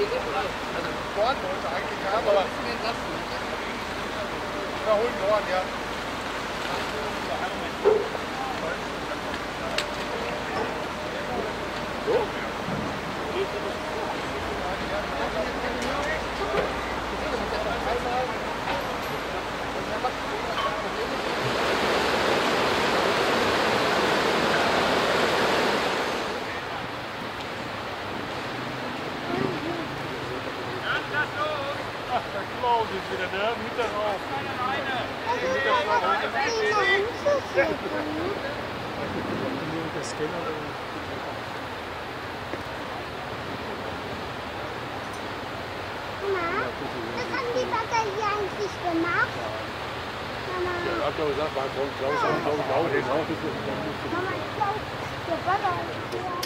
Also Korn wollte eigentlich haben, aber. Wir Überholen Korn, ja. 就是把从从从从摇起，走，走，